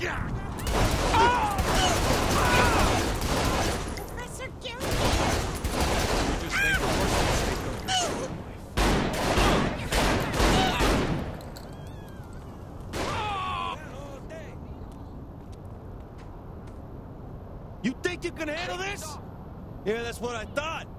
You think you can handle this? Yeah, that's what I thought.